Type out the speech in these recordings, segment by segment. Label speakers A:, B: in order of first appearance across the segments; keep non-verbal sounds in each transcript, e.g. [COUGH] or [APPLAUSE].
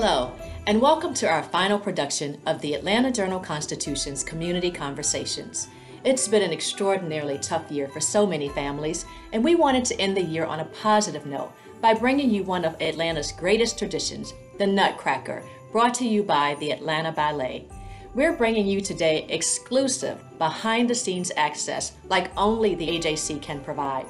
A: Hello, and welcome to our final production of the Atlanta Journal Constitution's Community Conversations. It's been an extraordinarily tough year for so many families, and we wanted to end the year on a positive note by bringing you one of Atlanta's greatest traditions, the Nutcracker, brought to you by the Atlanta Ballet. We're bringing you today exclusive, behind the scenes access like only the AJC can provide.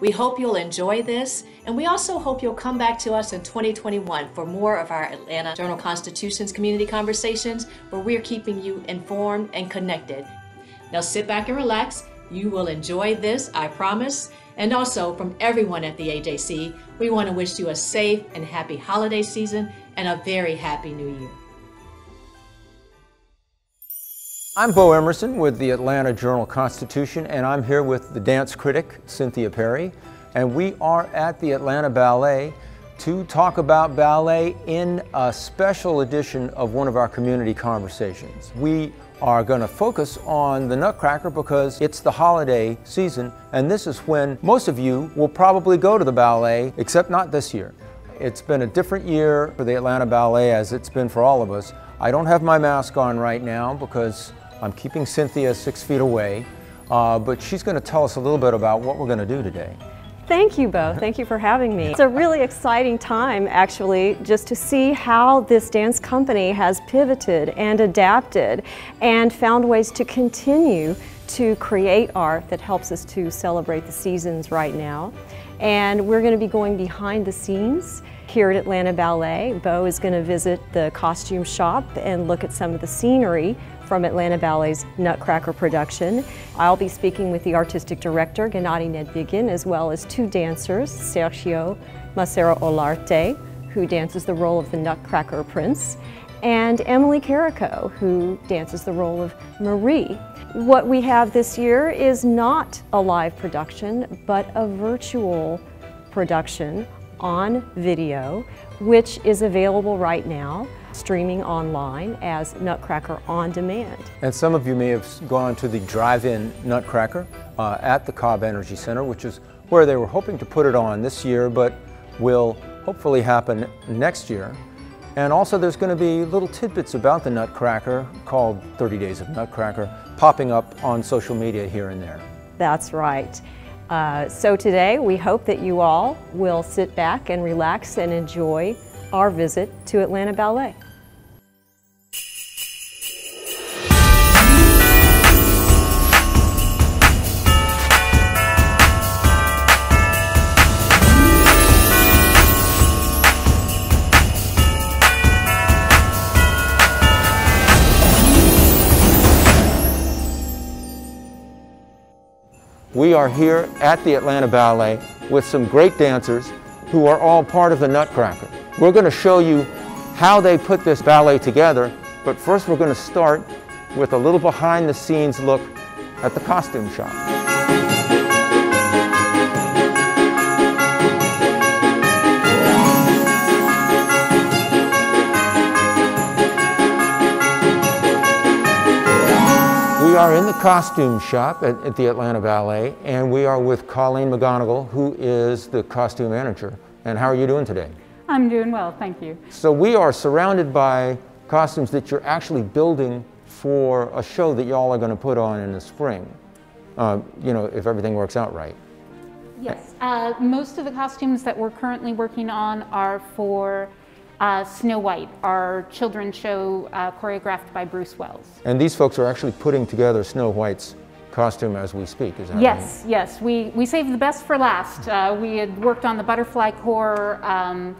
A: We hope you'll enjoy this, and we also hope you'll come back to us in 2021 for more of our Atlanta Journal Constitution's community conversations where we're keeping you informed and connected. Now sit back and relax. You will enjoy this, I promise. And also, from everyone at the AJC, we want to wish you a safe and happy holiday season and a very happy new year.
B: I'm Bo Emerson with the Atlanta Journal Constitution, and I'm here with the dance critic, Cynthia Perry, and we are at the Atlanta Ballet to talk about ballet in a special edition of one of our community conversations. We are going to focus on the Nutcracker because it's the holiday season, and this is when most of you will probably go to the ballet, except not this year. It's been a different year for the Atlanta Ballet as it's been for all of us. I don't have my mask on right now because I'm keeping Cynthia six feet away, uh, but she's going to tell us a little bit about what we're going to do today.
C: Thank you, Bo. Thank you for having me. It's a really exciting time, actually, just to see how this dance company has pivoted and adapted and found ways to continue to create art that helps us to celebrate the seasons right now. And we're going to be going behind the scenes here at Atlanta Ballet. Bo is going to visit the costume shop and look at some of the scenery from Atlanta Ballet's Nutcracker production. I'll be speaking with the artistic director, Gennady Nedvigin, as well as two dancers, Sergio Masero Olarte, who dances the role of the Nutcracker Prince, and Emily Carrico, who dances the role of Marie. What we have this year is not a live production, but a virtual production on video, which is available right now streaming online as Nutcracker On Demand.
B: And some of you may have gone to the drive-in Nutcracker uh, at the Cobb Energy Center, which is where they were hoping to put it on this year, but will hopefully happen next year. And also there's going to be little tidbits about the Nutcracker called 30 Days of Nutcracker popping up on social media here and there.
C: That's right. Uh, so today we hope that you all will sit back and relax and enjoy our visit to Atlanta Ballet.
B: We are here at the Atlanta Ballet with some great dancers who are all part of the Nutcracker. We're going to show you how they put this ballet together, but first we're going to start with a little behind the scenes look at the costume shop. Are in the costume shop at, at, the Atlanta Ballet, and we are with Colleen McGonigal, who is the costume manager. And how are you doing today?
D: I'm doing well, thank you.
B: So we are surrounded by costumes that you're actually building for a show that y'all are going to put on in the spring, uh, you know, if everything works out right.
D: Yes, uh, most of the costumes that we're currently working on are for uh, Snow White, our children's show uh, choreographed by Bruce Wells.
B: And these folks are actually putting together Snow White's costume as we speak, is that
D: yes,
B: right?
D: Yes, We, we saved the best for last. Uh, we had worked on the butterfly corps um,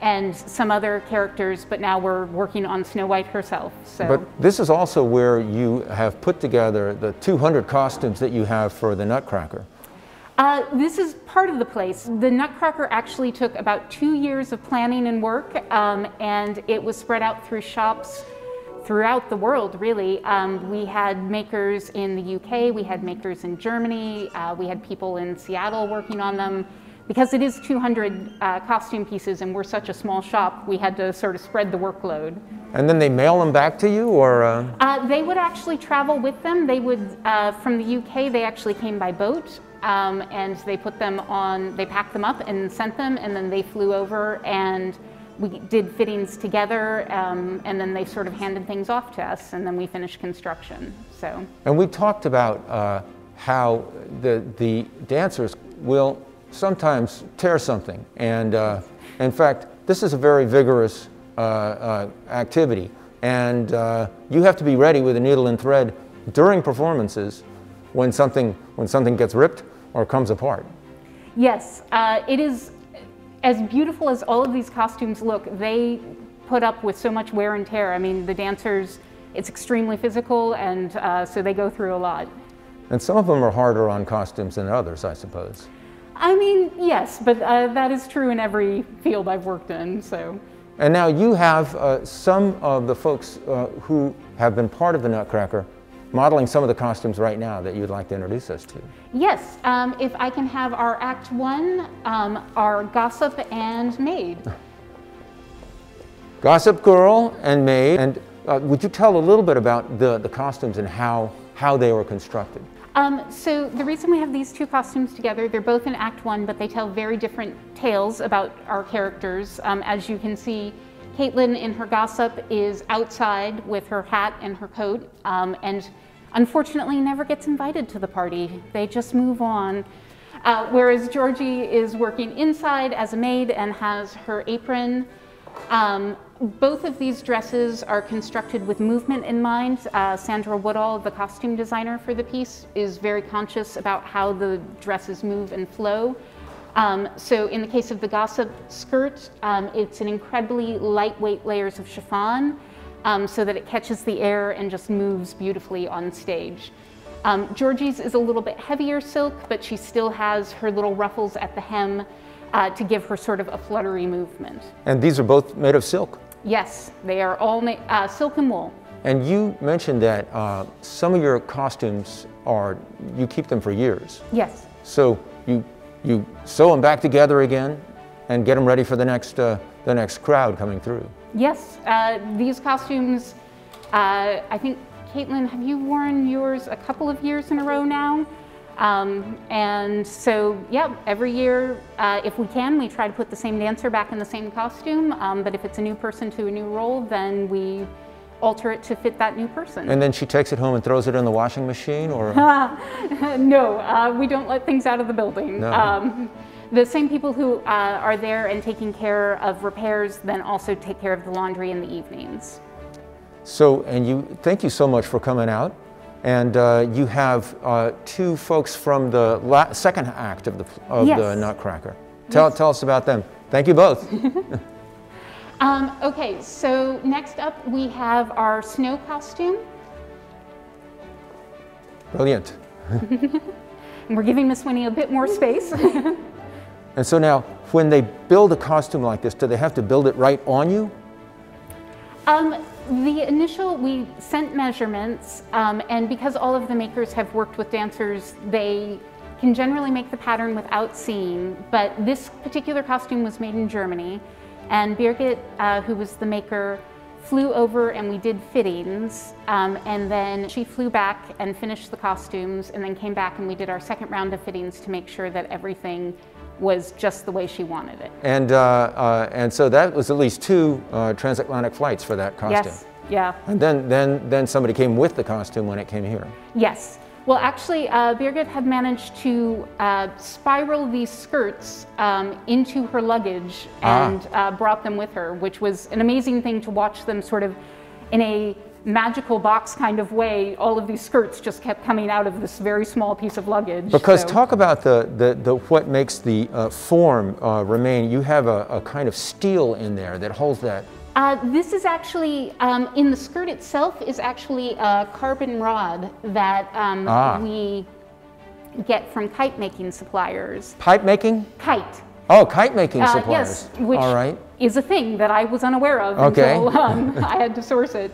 D: and some other characters, but now we're working on Snow White herself. So.
B: But this is also where you have put together the 200 costumes that you have for the Nutcracker.
D: Uh, this is part of the place. The Nutcracker actually took about two years of planning and work, um, and it was spread out through shops throughout the world, really. Um, we had makers in the UK, we had makers in Germany, uh, we had people in Seattle working on them. Because it is 200 uh, costume pieces and we're such a small shop, we had to sort of spread the workload.
B: And then they mail them back to you, or? Uh...
D: uh they would actually travel with them. They would, uh, from the UK, they actually came by boat um, and they put them on, they packed them up and sent them, and then they flew over and we did fittings together, um, and then they sort of handed things off to us, and then we finished construction. So.
B: And we talked about uh, how the the dancers will sometimes tear something, and uh, in fact, this is a very vigorous uh, uh activity, and uh, you have to be ready with a needle and thread during performances when something when something gets ripped or comes apart.
D: Yes, uh, it is as beautiful as all of these costumes look, they put up with so much wear and tear. I mean, the dancers, it's extremely physical, and uh, so they go through a lot.
B: And some of them are harder on costumes than others, I suppose.
D: I mean, yes, but uh, that is true in every field I've worked in, so.
B: And now you have uh, some of the folks uh, who have been part of the Nutcracker modeling some of the costumes right now that you'd like to introduce us to.
D: Yes, um, if I can have our Act One, um, our Gossip and Maid. [LAUGHS]
B: Gossip Girl and Maid. And uh, would you tell a little bit about the, the costumes and how, how they were constructed?
D: Um, so the reason we have these two costumes together, they're both in Act One, but they tell very different tales about our characters. Um, as you can see, Caitlin in her gossip is outside with her hat and her coat, um, and unfortunately never gets invited to the party. They just move on. Uh, whereas Georgie is working inside as a maid and has her apron. Um, both of these dresses are constructed with movement in mind. Uh, Sandra Woodall, the costume designer for the piece, is very conscious about how the dresses move and flow. Um, so in the case of the gossip skirt, um, it's an incredibly lightweight layers of chiffon um, so that it catches the air and just moves beautifully on stage. Um, Georgie's is a little bit heavier silk, but she still has her little ruffles at the hem uh, to give her sort of a fluttery movement.
B: And these are both made of silk?
D: Yes, they are all made, uh, silk and wool.
B: And you mentioned that uh, some of your costumes are, you keep them for years.
D: Yes.
B: So you you sew them back together again and get them ready for the next, uh, the next crowd coming through.
D: Yes, uh, these costumes, uh, I think, Caitlin, have you worn yours a couple of years in a row now? Um, and so, yeah, every year, uh, if we can, we try to put the same dancer back in the same costume. Um, but if it's a new person to a new role, then we alter it to fit that new person.
B: And then she takes it home and throws it in the washing machine, or? [LAUGHS]
D: no, uh, we don't let things out of the building.
B: No.
D: Um, the same people who uh, are there and taking care of repairs then also take care of the laundry in the evenings.
B: So, and you, thank you so much for coming out. And uh, you have uh, two folks from the second act of the, of
D: yes.
B: the Nutcracker. Tell, yes. tell us about them. Thank you both. [LAUGHS] [LAUGHS]
D: Um, okay, so next up we have our snow costume.
B: Brilliant. [LAUGHS]
D: and we're giving Miss Winnie a bit more space.
B: And so now, when they build a costume like this, do they have to build it right on you?
D: Um, the initial, we sent measurements, um, and because all of the makers have worked with dancers, they can generally make the pattern without seeing, but this particular costume was made in Germany. And Birgit, uh, who was the maker, flew over and we did fittings. Um, and then she flew back and finished the costumes and then came back and we did our second round of fittings to make sure that everything was just the way she wanted it.
B: And, uh, uh, and so that was at least two uh, transatlantic flights for that costume.
D: Yes, yeah.
B: And then, then, then somebody came with the costume when it came here.
D: Yes. Well, actually, uh, Birgit had managed to uh, spiral these skirts um, into her luggage ah. and ah. uh, brought them with her, which was an amazing thing to watch them sort of in a magical box kind of way. All of these skirts just kept coming out of this very small piece of luggage.
B: Because so. talk about the, the, the, what makes the uh, form uh, remain. You have a, a kind of steel in there that holds that
D: uh, this is actually, um, in the skirt itself, is actually a carbon rod that um, ah. we get from kite making suppliers.
B: Pipe making?
D: Kite.
B: Oh, kite making uh, suppliers.
D: Yes, which
B: All right.
D: is a thing that I was unaware of
B: okay.
D: until um, [LAUGHS] I had to source it.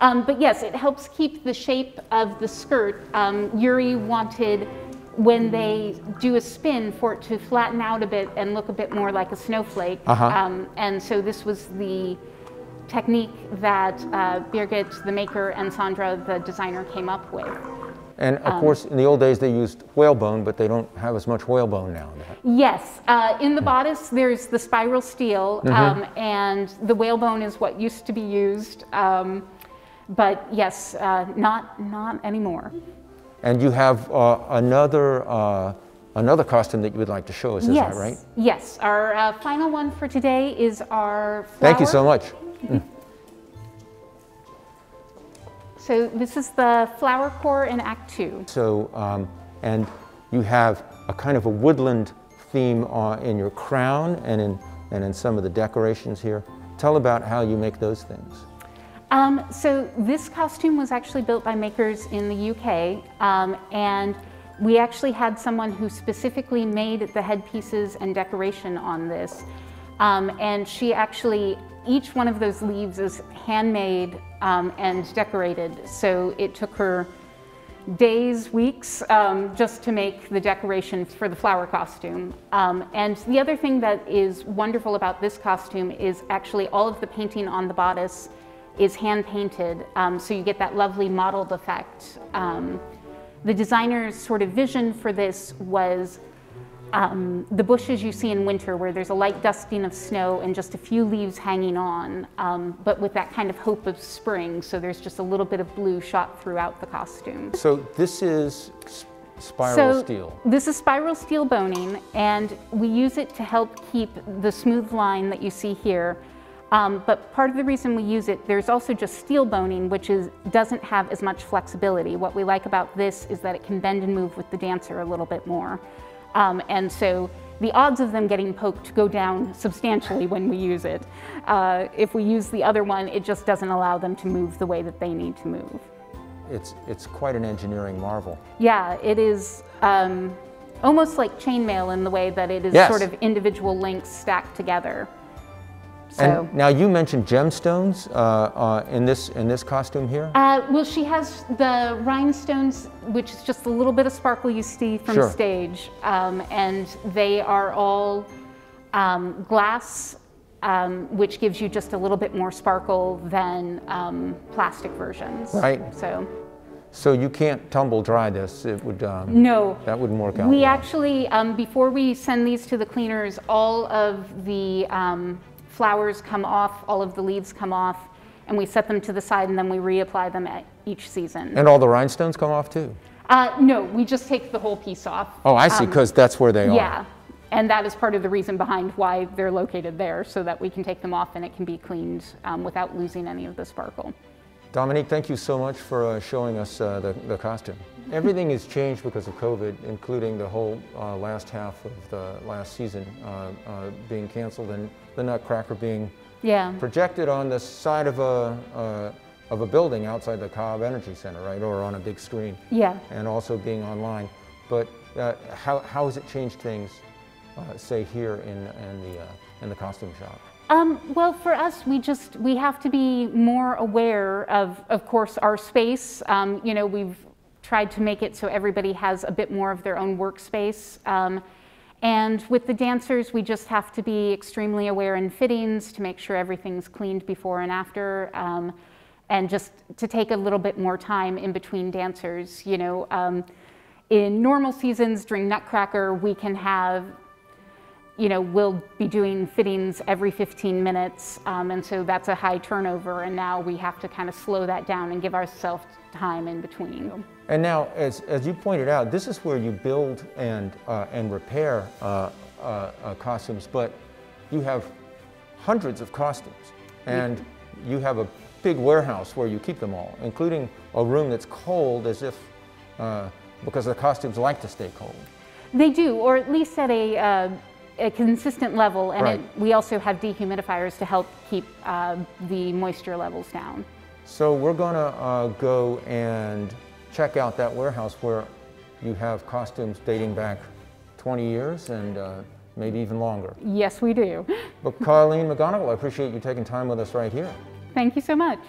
D: Um, but yes, it helps keep the shape of the skirt. Um, Yuri wanted when they do a spin for it to flatten out a bit and look a bit more like a snowflake.
B: Uh-huh. Um,
D: and so this was the technique that uh, Birgit, the maker, and Sandra, the designer, came up with.
B: And of course, in the old days, they used whalebone, but they don't have as much whalebone now.
D: Yes, uh, in the bodice there's the spiral steel, um, and the whalebone is what used to be used. Um, but yes, uh, not not anymore.
B: And you have uh, another uh, another costume that you would like to show us, is
D: yes,
B: that right?
D: yes. Our uh, final one for today is our. Flower.
B: Thank you so much.
D: So this is the flower corps in Act Two.
B: So, um, and you have a kind of a woodland theme uh, in your crown and in, and in some of the decorations here. Tell about how you make those things.
D: Um, so this costume was actually built by makers in the UK, um, and we actually had someone who specifically made the headpieces and decoration on this. Um, and she actually, each one of those leaves is handmade um, and decorated. So it took her days, weeks, um, just to make the decoration for the flower costume. Um, and the other thing that is wonderful about this costume is actually all of the painting on the bodice is hand painted, um, so you get that lovely mottled effect. Um, the designer's sort of vision for this was um, the bushes you see in winter where there's a light dusting of snow and just a few leaves hanging on, um, but with that kind of hope of spring, so there's just a little bit of blue shot throughout the costume.
B: So this is spiral
D: so
B: steel.
D: This is spiral steel boning, and we use it to help keep the smooth line that you see here. Um, but part of the reason we use it, there's also just steel boning, which is, doesn't have as much flexibility. What we like about this is that it can bend and move with the dancer a little bit more. Um, and so the odds of them getting poked go down substantially when we use it. Uh, if we use the other one, it just doesn't allow them to move the way that they need to move.
B: It's, it's quite an engineering marvel.
D: Yeah, it is um, almost like chainmail in the way that it is
B: Yes.
D: sort of individual links stacked together. So,
B: And now you mentioned gemstones uh, uh, in, this, in this costume here?
D: uh, well, she has the rhinestones, which is just a little bit of sparkle you see from
B: Sure.
D: stage, um, and they are all um, glass. Um, which gives you just a little bit more sparkle than um, plastic versions.
B: Right.
D: So,
B: So you can't tumble dry this. It would, um,
D: no.
B: that wouldn't work out
D: We
B: well.
D: actually, um, before we send these to the cleaners, all of the um, flowers come off, all of the leaves come off, and we set them to the side and then we reapply them at each season.
B: And all the rhinestones come off too?
D: Uh, no, we just take the whole piece off.
B: Oh, I see,
D: Um,
B: because that's where they are.
D: Yeah, and that is part of the reason behind why they're located there, so that we can take them off and it can be cleaned um, without losing any of the sparkle.
B: Dominique, thank you so much for uh, showing us uh, the, the costume. Everything has changed because of COVID, including the whole uh, last half of the last season uh, uh, being canceled and the Nutcracker being
D: Yeah.
B: projected on the side of a, uh, of a building outside the Cobb Energy Center, right, or on a big screen,
D: Yeah.
B: and also being online. But uh, how, how has it changed things, uh, say here in, in, the, uh, in the costume shop?
D: Um, well, for us, we just we have to be more aware of, of course, our space. Um, you know, we've tried to make it so everybody has a bit more of their own workspace. Um, and with the dancers, we just have to be extremely aware in fittings to make sure everything's cleaned before and after. Um, and just to take a little bit more time in between dancers. You know, um, in normal seasons during Nutcracker, we can have you know, we'll be doing fittings every 15 minutes, um, and so that's a high turnover, and now we have to kind of slow that down and give ourselves time in between.
B: And now, as, as you pointed out, this is where you build and, uh, and repair uh, uh, uh, costumes, but you have hundreds of costumes, and you have a big warehouse where you keep them all, including a room that's cold as if, uh, because the costumes like to stay cold.
D: They do, or at least at a, uh, a consistent level, and
B: Right.
D: it, we also have dehumidifiers to help keep uh, the moisture levels down.
B: So we're gonna uh, go and check out that warehouse where you have costumes dating back 20 years and uh, maybe even longer.
D: Yes, we do.
B: But Colleen McGonigal, I appreciate you taking time with us right here.
D: Thank you so much.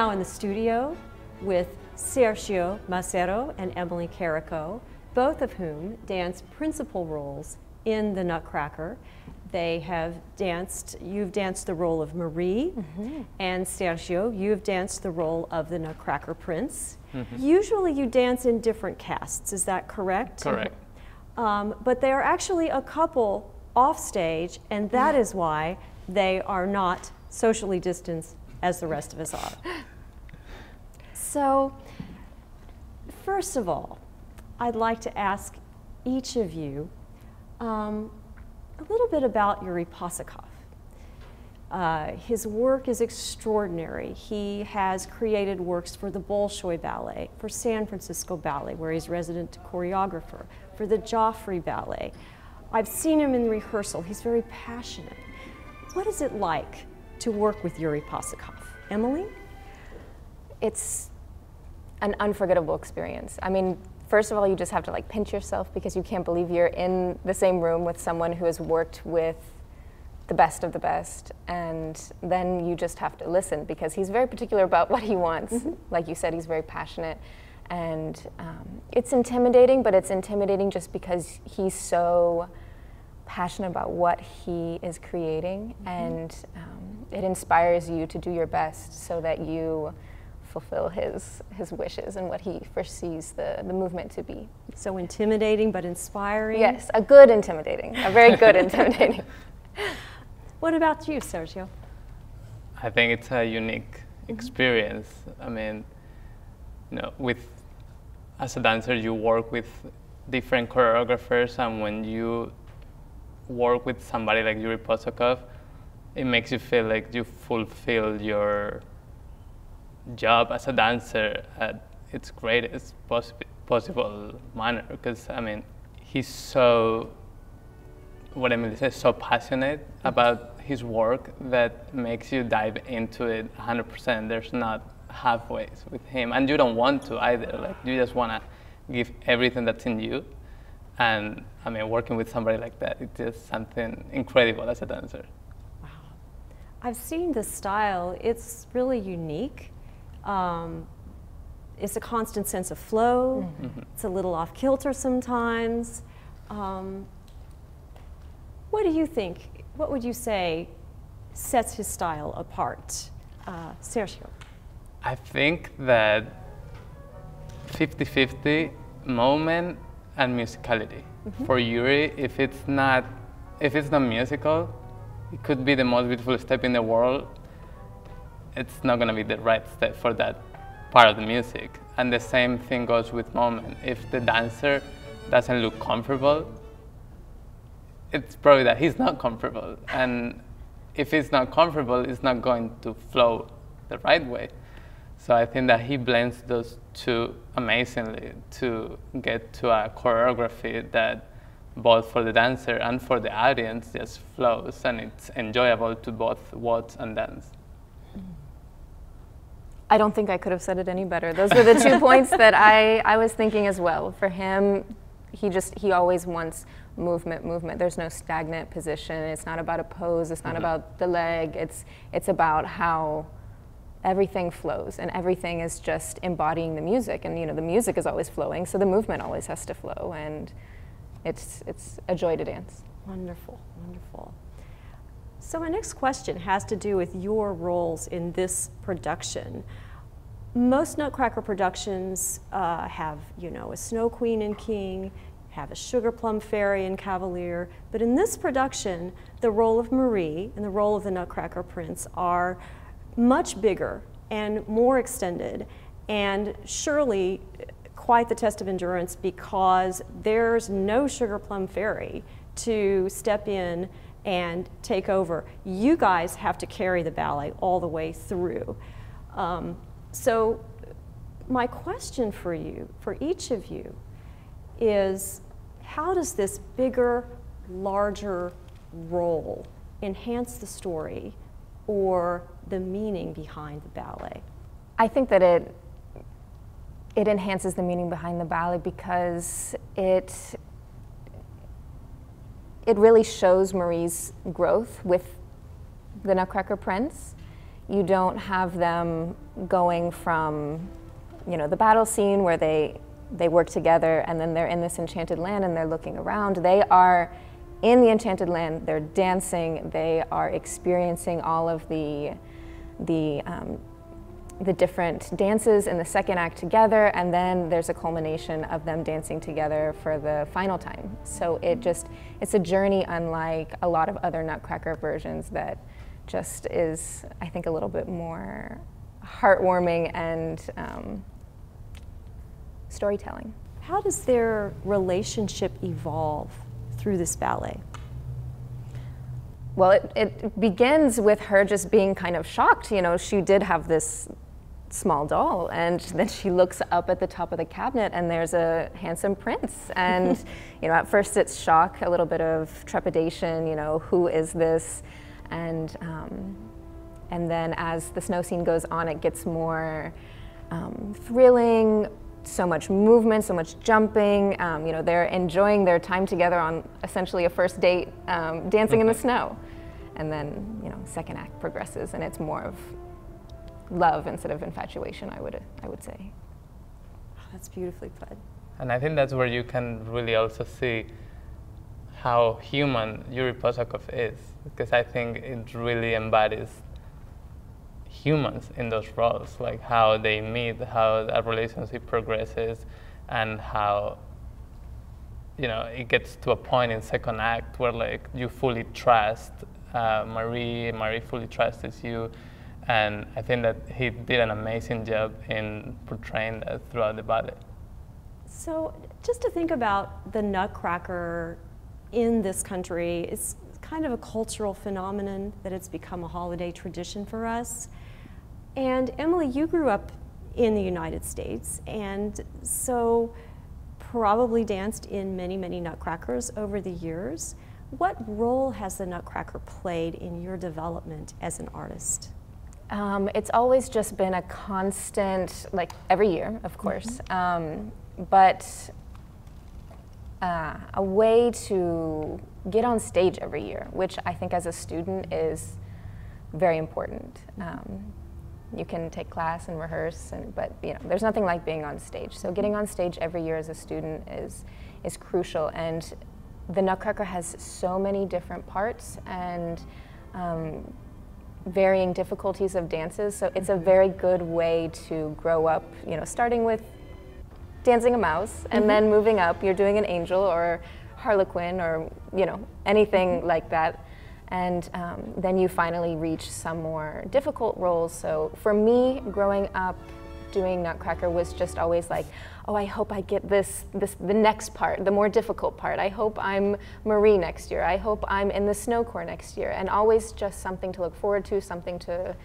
C: Now in the studio with Sergio Masero and Emily Carrico, both of whom dance principal roles in The Nutcracker. They have danced, you've danced the role of Marie, mm -hmm. and Sergio, you've danced the role of the Nutcracker Prince. Mm -hmm. Usually you dance in different casts, is that correct?
E: Correct.
C: Um, but they are actually a couple off stage, and that is why they are not socially distanced as the rest of us are. [LAUGHS] So, first of all, I'd like to ask each of you um, a little bit about Yuri Possokhov. Uh, his work is extraordinary. He has created works for the Bolshoi Ballet, for San Francisco Ballet, where he's resident choreographer, for the Joffrey Ballet. I've seen him in rehearsal. He's very passionate. What is it like to work with Yuri Possokhov? Emily?
F: It's an unforgettable experience. I mean, first of all, you just have to like pinch yourself because you can't believe you're in the same room with someone who has worked with the best of the best. And then you just have to listen because he's very particular about what he wants. Mm -hmm. Like you said, he's very passionate. And um, it's intimidating, but it's intimidating just because he's so passionate about what he is creating. Mm -hmm. And um, it inspires you to do your best so that you fulfill his, his wishes and what he foresees the, the movement to be.
C: So intimidating but inspiring?
F: Yes, a good intimidating, a very good [LAUGHS] intimidating.
C: What about you, Sergio?
E: I think it's a unique mm-hmm. experience. I mean, you know, with as a dancer, you work with different choreographers, and when you work with somebody like Yuri Possokhov, it makes you feel like you fulfill your job as a dancer at its greatest possible manner because I mean he's so what Emily says so passionate mm-hmm. about his work that makes you dive into it 100%. There's not halfways with him, and you don't want to either. Like you just want to give everything that's in you. And I mean, working with somebody like that, it's just something incredible as a dancer.
C: Wow, I've seen the style. It's really unique. Um, it's a constant sense of flow. Mm -hmm. It's a little off kilter sometimes. Um, what do you think? What would you say sets his style apart? Uh, Sergio.
E: I think that 50-50 moment and musicality. Mm -hmm. For Yuri, if it's not if it's not musical, it could be the most beautiful step in the world, it's not going to be the right step for that part of the music. And the same thing goes with moment. If the dancer doesn't look comfortable, it's probably that he's not comfortable. And if he's not comfortable, it's not going to flow the right way. So I think that he blends those two amazingly to get to a choreography that both for the dancer and for the audience just flows and it's enjoyable to both watch and dance.
F: I don't think I could have said it any better. Those were the two [LAUGHS] points that I, I was thinking as well. For him, he just he always wants movement, movement. There's no stagnant position. It's not about a pose. It's not mm -hmm. about the leg. It's it's about how everything flows and everything is just embodying the music. And you know the music is always flowing, so the movement always has to flow. And it's it's a joy to dance.
C: Wonderful, wonderful. So my next question has to do with your roles in this production. Most Nutcracker productions uh, have, you know, a Snow Queen and King, have a Sugar Plum Fairy and Cavalier, but in this production, the role of Marie and the role of the Nutcracker Prince are much bigger and more extended, and surely quite the test of endurance because there's no Sugar Plum Fairy to step in and take over. You guys have to carry the ballet all the way through. Um, so my question for you, for each of you, is how does this bigger, larger role enhance the story or the meaning behind the ballet?
F: I think that it it enhances the meaning behind the ballet because it it really shows Marie's growth with the Nutcracker Prince. You don't have them going from, you know, the battle scene where they they work together and then they're in this enchanted land and they're looking around. They are in the enchanted land. They're dancing. They are experiencing all of the the um, the different dances in the second act together, and then there's a culmination of them dancing together for the final time. So it just, it's a journey unlike a lot of other Nutcracker versions that just is, I think, a little bit more heartwarming and um, storytelling.
C: How does their relationship evolve through this ballet?
F: Well, it, it begins with her just being kind of shocked. You know, she did have this small doll. And then she looks up at the top of the cabinet and there's a handsome prince. And [LAUGHS] you know at first it's shock a little bit of trepidation you know who is this? And um, and then as the snow scene goes on it gets more um, thrilling so much movement so much jumping. Um, you know they're enjoying their time together on essentially a first date um, dancing in the snow. And then you know second act progresses and it's more of love instead of infatuation, I would, I would say.
C: Oh, that's beautifully put.
E: And I think that's where you can really also see how human Yuri Possokhov is, because I think it really embodies humans in those roles, like how they meet, how that relationship progresses, and how you know it gets to a point in second act where like you fully trust uh, Marie, Marie fully trusts you, and I think that he did an amazing job in portraying that throughout the ballet.
C: So, just to think about the Nutcracker in this country, it's kind of a cultural phenomenon that it's become a holiday tradition for us. And Emily, you grew up in the United States, and so probably danced in many, many Nutcrackers over the years. What role has the Nutcracker played in your development as an artist?
F: Um, it's always just been a constant, like every year, of course, mm-hmm. um, but uh, a way to get on stage every year, which I think as a student is very important. Um, you can take class and rehearse, and, but you know, there's nothing like being on stage. So getting on stage every year as a student is is crucial. And the Nutcracker has so many different parts, and um, varying difficulties of dances. So it's a mm-hmm. very good way to grow up, you know, starting with dancing a mouse and mm-hmm. then moving up, you're doing an angel or harlequin or, you know, anything mm-hmm. like that. And um, then you finally reach some more difficult roles. So for me, growing up doing Nutcracker was just always like, oh, I hope I get this, this, the next part, the more difficult part. I hope I'm Marie next year. I hope I'm in the snow corps next year. And always just something to look forward to, something to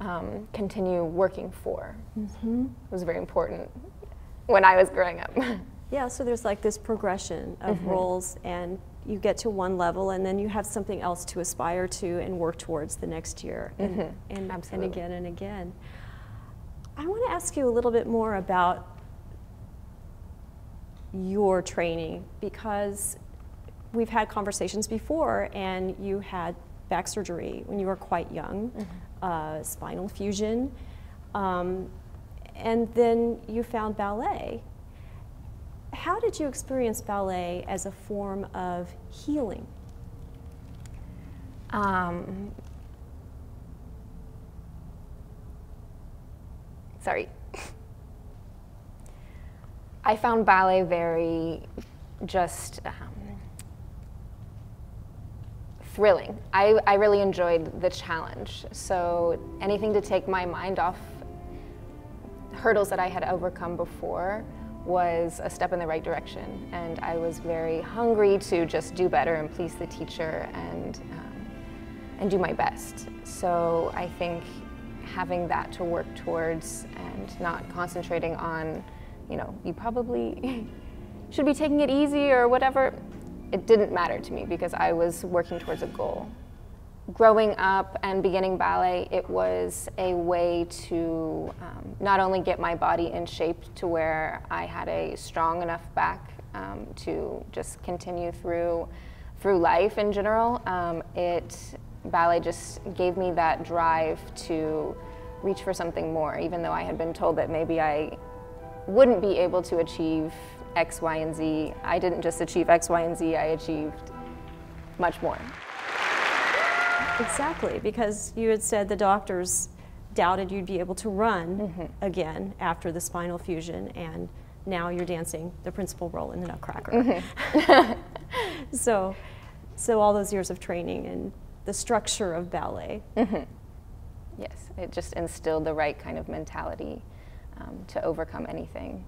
F: um, continue working for. Mm-hmm. It was very important when I was growing up. [LAUGHS]
C: yeah, so there's like this progression of mm-hmm. roles and you get to one level and then you have something else to aspire to and work towards the next year and, mm-hmm. and, and again and again. I want to ask you a little bit more about your training because we've had conversations before and you had back surgery when you were quite young, mm-hmm. uh, spinal fusion, um, and then you found ballet. How did you experience ballet as a form of healing? Um,
F: sorry, I found ballet very just um, thrilling. I, I really enjoyed the challenge. So anything to take my mind off hurdles that I had overcome before was a step in the right direction. And I was very hungry to just do better and please the teacher and, um, and do my best. So I think having that to work towards and not concentrating on you know, you probably [LAUGHS] should be taking it easy or whatever. It didn't matter to me because I was working towards a goal. Growing up and beginning ballet, it was a way to um, not only get my body in shape to where I had a strong enough back um, to just continue through through life in general. Um, it ballet just gave me that drive to reach for something more, even though I had been told that maybe I wouldn't be able to achieve X, Y, and Z. I didn't just achieve X, Y, and Z, I achieved much more.
C: Exactly, because you had said the doctors doubted you'd be able to run mm-hmm. again after the spinal fusion, and now you're dancing the principal role in the Nutcracker. Mm-hmm. [LAUGHS] so, so all those years of training and the structure of ballet. Mm-hmm.
F: Yes, it just instilled the right kind of mentality um, to overcome anything.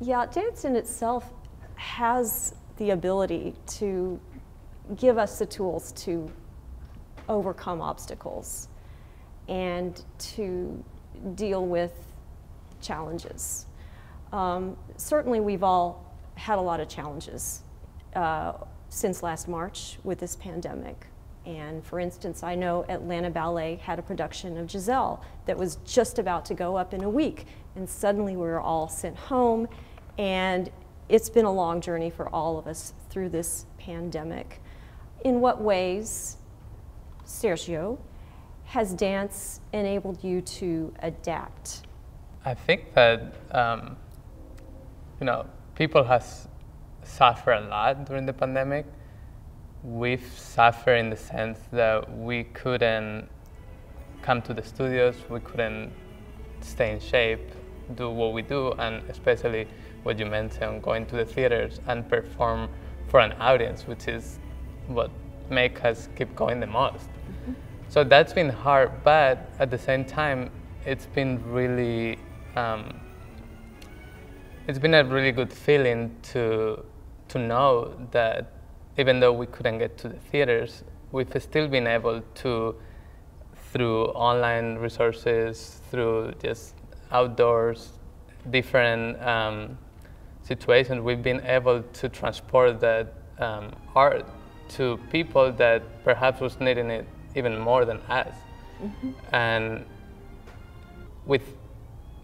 C: Yeah, dance in itself has the ability to give us the tools to overcome obstacles and to deal with challenges. Um, certainly, we've all had a lot of challenges uh, since last March with this pandemic. And for instance, I know Atlanta Ballet had a production of Giselle that was just about to go up in a week. And suddenly we were all sent home. And it's been a long journey for all of us through this pandemic. In what ways, Sergio, has dance enabled you to adapt?
E: I think that, um, you know, people has suffered a lot during the pandemic we've suffered in the sense that we couldn't come to the studios, we couldn't stay in shape, do what we do, and especially what you mentioned, going to the theaters and perform for an audience, which is what make us keep going the most. Mm-hmm. So that's been hard, but at the same time, it's been really, um, it's been a really good feeling to to know that even though we couldn't get to the theaters, we've still been able to, through online resources, through just outdoors, different um, situations, we've been able to transport that um, art to people that perhaps was needing it even more than us. Mm-hmm. And with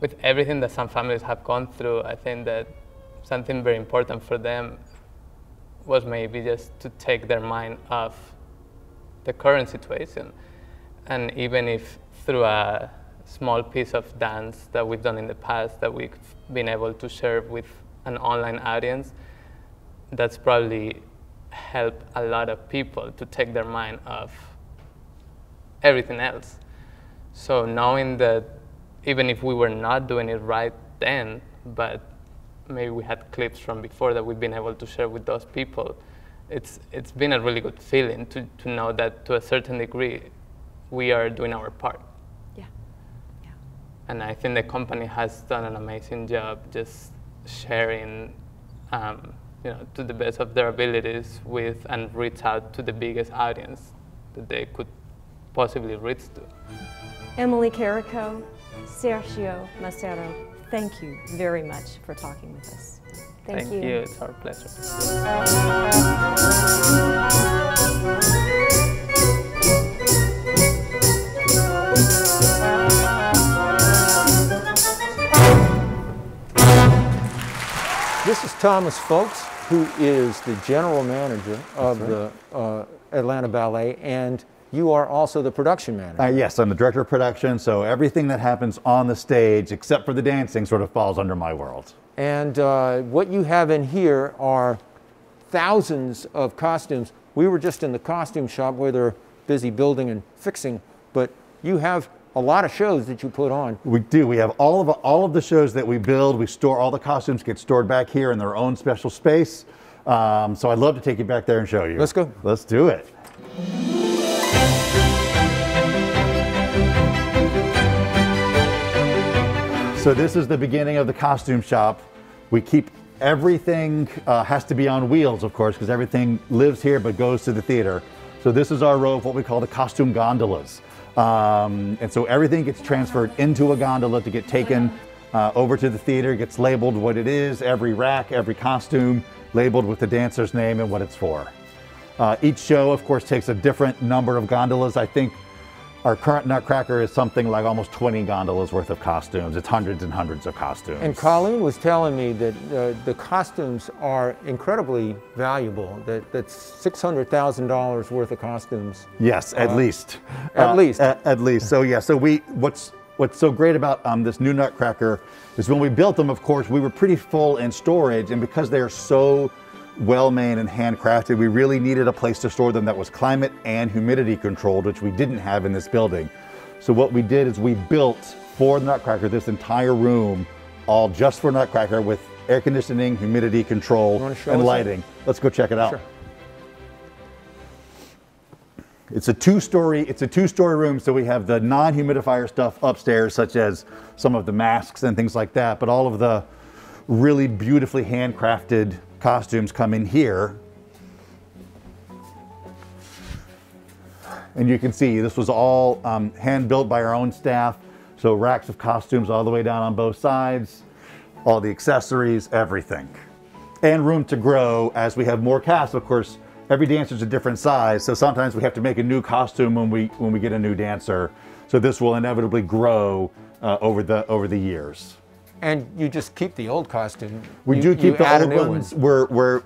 E: with everything that some families have gone through, I think that something very important for them was maybe just to take their mind off the current situation. And even if through a small piece of dance that we've done in the past that we've been able to share with an online audience, that's probably helped a lot of people to take their mind off everything else. So knowing that even if we were not doing it right then, but maybe we had clips from before that we've been able to share with those people. It's, it's been a really good feeling to, to know that to a certain degree we are doing our part. And I think the company has done an amazing job just sharing um, you know, to the best of their abilities with and reach out to the biggest audience that they could possibly reach to.
C: Emily Carrico, Sergio Masero, thank you very much for talking with us.
F: Thank,
E: thank
F: you.
E: you. It's our pleasure.
B: Thomas Folks, who is the general manager of right. the uh, Atlanta Ballet and you are also the production manager.
G: Uh, yes, I'm the director of production, so everything that happens on the stage, except for the dancing, sort of falls under my world.
B: And uh, what you have in here are thousands of costumes. We were just in the costume shop where they're busy building and fixing, but you have a lot of shows that you put on.
G: We do. We have all of all of the shows that we build. We store all the costumes get stored back here in their own special space. Um, so I'd love to take you back there and show you.
B: Let's go.
G: Let's do it. So this is the beginning of the costume shop. We keep everything uh, has to be on wheels, of course, because everything lives here but goes to the theater. So this is our row of what we call the costume gondolas. Um, and so everything gets transferred into a gondola to get taken uh, over to the theater, gets labeled what it is, every rack, every costume, labeled with the dancer's name and what it's for. Uh, each show, of course, takes a different number of gondolas. I think our current Nutcracker is something like almost 20 gondolas worth of costumes. It's hundreds and hundreds of costumes.
B: And Colleen was telling me that uh, the costumes are incredibly valuable. That that's six hundred thousand dollars worth of costumes.
G: Yes, at
B: Uh,
G: least.
B: at least.
G: At, at least. So yeah. So we what's what's so great about um, this new Nutcracker is when we built them. Of course, we were pretty full in storage, and because they are so well made and handcrafted, we really needed a place to store them that was climate and humidity controlled, which we didn't have in this building. So what we did is we built for the Nutcracker this entire room, all just for Nutcracker with air conditioning, humidity control, and lighting. Let's go check it out.
B: Sure.
G: It's a two-story. It's a two-story room, so we have the non-humidifier stuff upstairs, such as some of the masks and things like that. But all of the really beautifully handcrafted costumes come in here. And you can see this was all um, hand built by our own staff. So racks of costumes all the way down on both sides, all the accessories, everything. And room to grow as we have more cast. Of course, every dancer's a different size. So sometimes we have to make a new costume when we when we get a new dancer. So this will inevitably grow uh, over the over the years.
B: And you just keep the old costume.
G: We
B: You-
G: do keep the old
B: new one.
G: ones. We're, we're,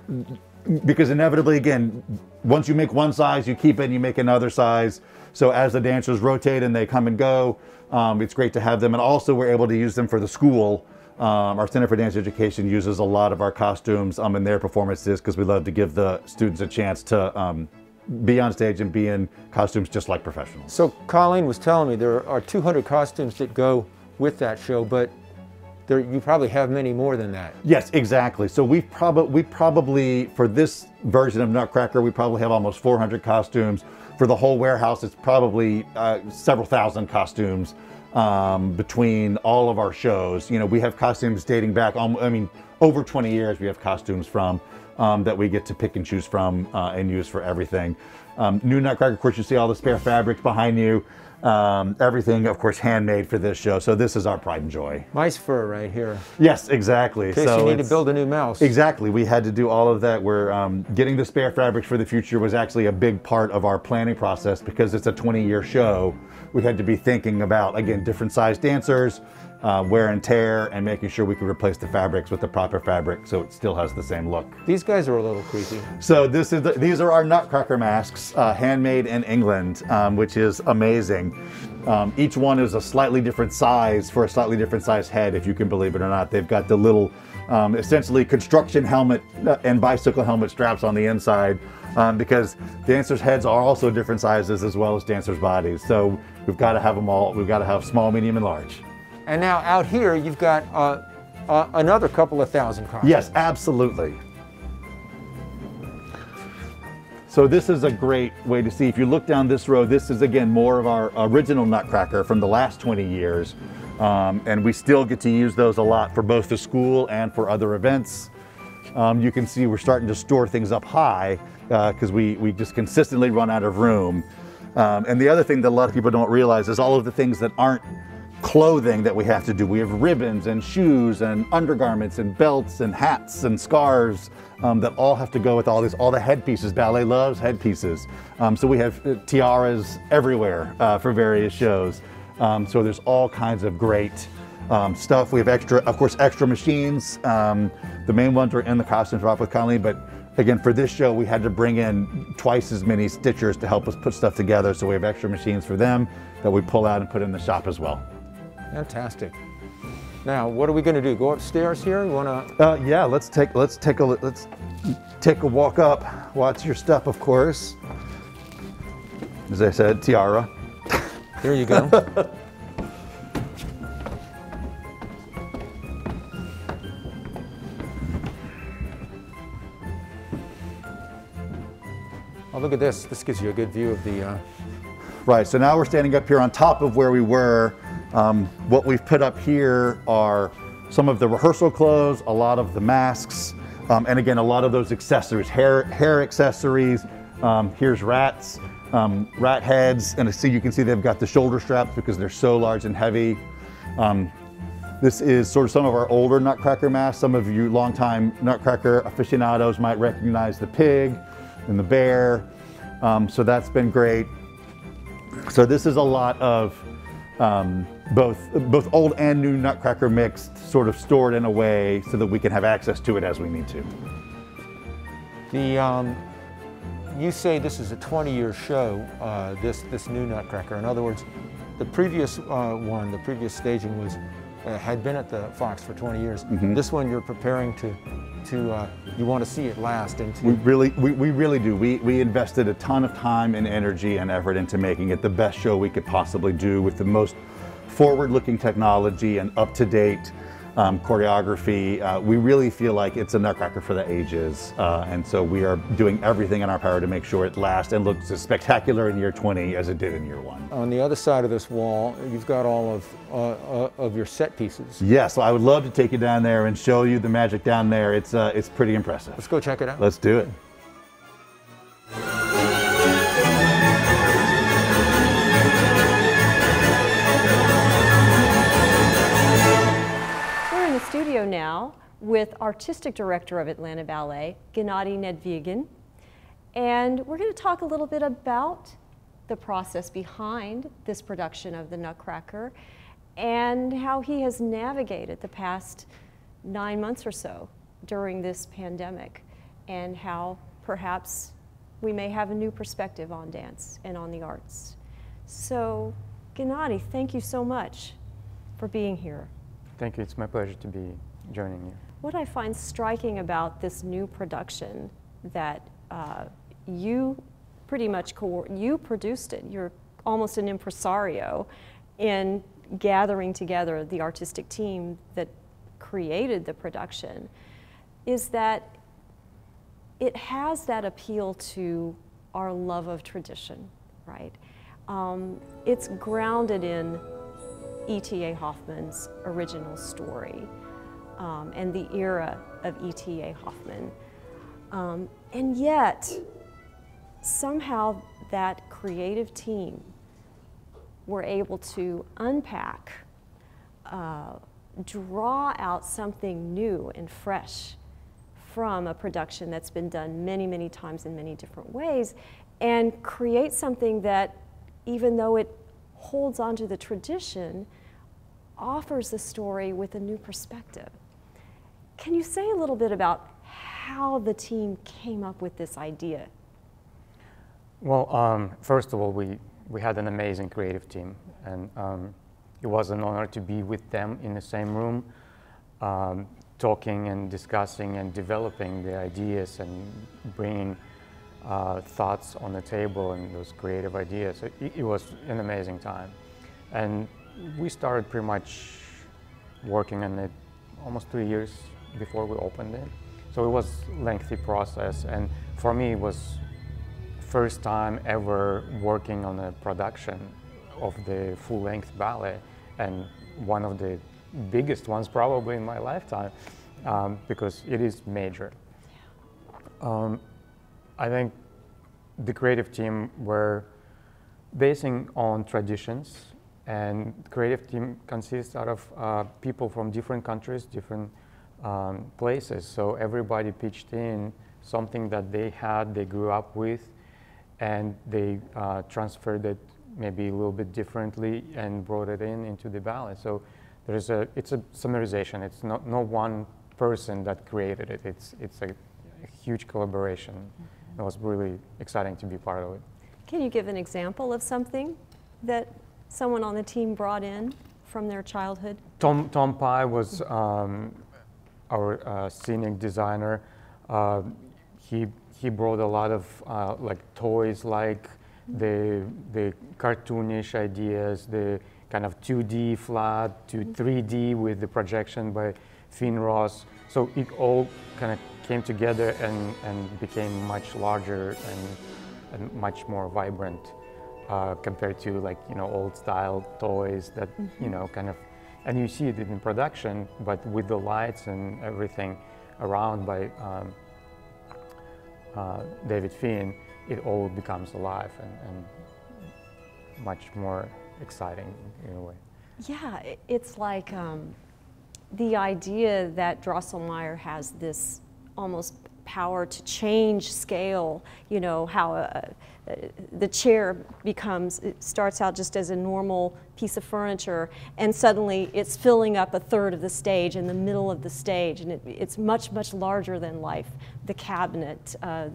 G: because inevitably, again, once you make one size, you keep it and you make another size. So as the dancers rotate and they come and go, um, it's great to have them. And also, we're able to use them for the school. Um, our Center for Dance Education uses a lot of our costumes um, in their performances because we love to give the students a chance to um, be on stage and be in costumes just like professionals.
B: So Colleen was telling me there are 200 costumes that go with that show, but there, you probably have many more than that.
G: Yes, exactly. So we probably we probably for this version of Nutcracker, we probably have almost 400 costumes. For the whole warehouse, it's probably uh, several thousand costumes um, between all of our shows. You know, we have costumes dating back. almo- I mean, over 20 years. We have costumes from um, that we get to pick and choose from uh, and use for everything. Um, new Nutcracker, of course, you see all the spare fabrics behind you. Um, everything, of course, handmade for this show. So this is our pride and joy.
B: Mice fur right here.
G: Yes, exactly.
B: In case
G: so
B: you need to build a new mouse.
G: Exactly. We had to do all of that. We're um, getting the spare fabrics for the future was actually a big part of our planning process because it's a 20 year show. We had to be thinking about, again, different size dancers, uh, wear and tear, and making sure we could replace the fabrics with the proper fabric so it still has the same look.
B: These guys are a little creepy.
G: So this is the, these are our Nutcracker masks, uh, handmade in England, um, which is amazing. Um, each one is a slightly different size for a slightly different size head, if you can believe it or not. They've got the little, um, essentially construction helmet uh, and bicycle helmet straps on the inside, um, because dancers' heads are also different sizes as well as dancers' bodies. So we've got to have them all. We've got to have small, medium, and large.
B: And now out here, you've got uh, uh, another couple of thousand costumes.
G: Yes, absolutely. So this is a great way to see. If you look down this row, this is again more of our original Nutcracker from the last 20 years. Um, and we still get to use those a lot for both the school and for other events. Um, you can see we're starting to store things up high because we, we just consistently run out of room. Um, and the other thing that a lot of people don't realize is all of the things that aren't clothing that we have to do. We have ribbons and shoes and undergarments and belts and hats and scarves um, that all have to go with all these, all the headpieces. Ballet loves headpieces. Um, so we have uh, tiaras everywhere uh, for various shows. Um, so there's all kinds of great um, stuff. We have extra, of course, extra machines. Um, the main ones are in the costume shop with Colleen, but again, for this show, we had to bring in twice as many stitchers to help us put stuff together. So we have extra machines for them that we pull out and put in the shop as well.
B: Fantastic. Now, what are we going to do? Go upstairs here? You want to?
G: Uh, yeah, let's take let's take a let's take a walk up. Watch your step, of course. As I said, tiara.
B: There you go. [LAUGHS] oh, look at this. This gives you a good view of the. Uh,
G: Right, so now we're standing up here on top of where we were. Um, what we've put up here are some of the rehearsal clothes, a lot of the masks, um, and again, a lot of those accessories, hair, hair accessories. Um, here's rats, um, rat heads, and so you can see they've got the shoulder straps because they're so large and heavy. Um, this is sort of some of our older Nutcracker masks. Some of you longtime Nutcracker aficionados might recognize the pig and the bear. Um, so that's been great. So this is a lot of um, both both old and new Nutcracker mixed, sort of stored in a way so that we can have access to it as we need to.
B: The um, you say this is a 20-year show. Uh, this this new Nutcracker. In other words, the previous uh, one, the previous staging was uh, had been at the Fox for 20 years. This one you're preparing to to uh, you want to see it last into.
G: We really, we, we really do. We, we invested a ton of time and energy and effort into making it the best show we could possibly do with the most forward-looking technology and up-to-date um, choreography. Uh, we really feel like it's a Nutcracker for the ages, uh, and so we are doing everything in our power to make sure it lasts and looks as spectacular in year 20 as it did in year one.
B: on the other side of this wall, you've got all of uh, uh, of your set pieces.
G: Yes, so I would love to take you down there and show you the magic down there. It's, uh, it's pretty impressive.
B: Let's go check it out.
G: Let's do it.
C: With Artistic Director of Atlanta Ballet, Gennady Nedvigin. And we're going to talk a little bit about the process behind this production of The Nutcracker and how he has navigated the past nine months or so during this pandemic and how perhaps we may have a new perspective on dance and on the arts. So, Gennady, thank you so much for being here.
H: Thank you. It's my pleasure to be joining you.
C: What I find striking about this new production that uh, you pretty much you produced it. You're almost an impresario in gathering together the artistic team that created the production. Is that it has that appeal to our love of tradition, right? Um, it's grounded in E.T.A. Hoffmann's original story um, and the era of E.T.A. Hoffmann. Um, and yet, somehow that creative team were able to unpack, uh, draw out something new and fresh from a production that's been done many, many times in many different ways, and create something that, even though it holds onto the tradition, offers the story with a new perspective. Can you say a little bit about how the team came up with this idea?
H: Well, um, first of all, we, we had an amazing creative team, and um, it was an honor to be with them in the same room, um, talking and discussing and developing the ideas and bringing uh, thoughts on the table and those creative ideas. It, it was an amazing time. And we started pretty much working on it almost two years before we opened it. So it was lengthy process, and for me, it was first time ever working on a production of the full-length ballet, and one of the biggest ones probably in my lifetime, um, because it is major. Um, I think the creative team were basing on traditions and creative team consists out of uh, people from different countries, different um, places. So everybody pitched in something that they had, they grew up with, and they uh, transferred it maybe a little bit differently and brought it in into the ballet. So there's a, it's a summarization. It's not, not one person that created it. It's, it's a, a huge collaboration. It was really exciting to be part of it.
C: Can you give an example of something that someone on the team brought in from their childhood?
H: Tom, Tom Pye was um, our uh, scenic designer. Uh, he, he brought a lot of uh, like toys like the, the cartoonish ideas, the kind of 2D flat to 3D with the projection by Finn Ross. So it all kind of came together and, and became much larger and, and much more vibrant uh, compared to like you know old style toys that you know kind of and you see it in production but with the lights and everything around by um, uh, David Finn it all becomes alive and, and much more exciting in a way.
C: Yeah, it's like um, the idea that Drosselmeyer has this almost power to change scale, you know, how uh, uh, the chair becomes, it starts out just as a normal piece of furniture, and suddenly it's filling up a third of the stage in the middle of the stage, and it, it's much, much larger than life. The cabinet, uh,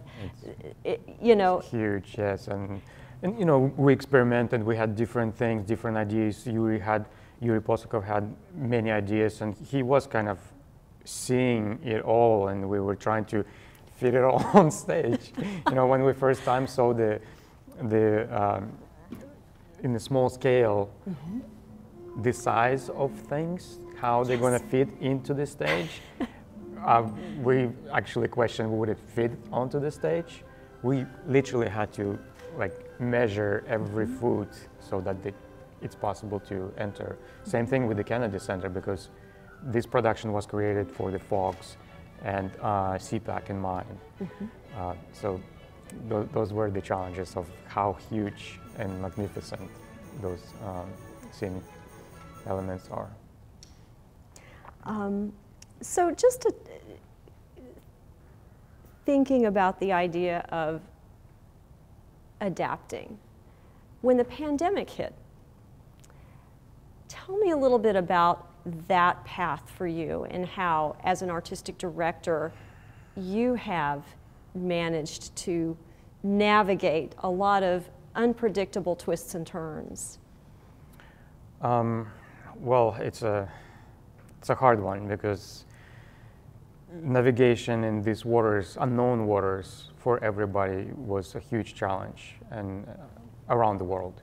C: it, you know.
H: Huge, yes. And, and, you know, we experimented, we had different things, different ideas. Yuri had, Yuri Possokhov had many ideas, and he was kind of seeing it all, and we were trying to fit it all [LAUGHS] on stage. you know, when we first time saw the, the um, in a small scale, mm-hmm. the size of things, how they're going to fit into the stage. [LAUGHS] uh, we actually questioned would it fit onto the stage. We literally had to like measure every mm-hmm. foot so that the, it's possible to enter. Same thing with the Kennedy Center because this production was created for the Fox and uh, CPAC in mind. Mm-hmm. Uh, so th- those were the challenges of how huge and magnificent those um, scenic elements are.
C: Um, so just to, thinking about the idea of adapting. When the pandemic hit, tell me a little bit about that path for you and how, as an artistic director, you have managed to navigate a lot of unpredictable twists and turns?
H: Um, well, it's a, it's a hard one because navigation in these waters, unknown waters, for everybody was a huge challenge and uh, around the world.